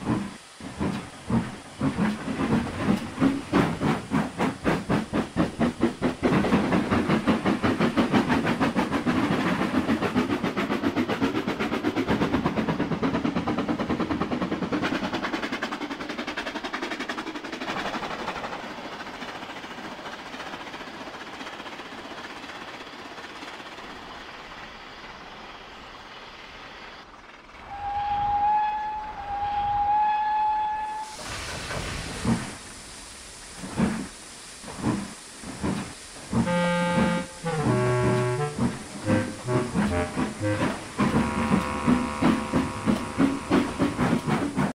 うん。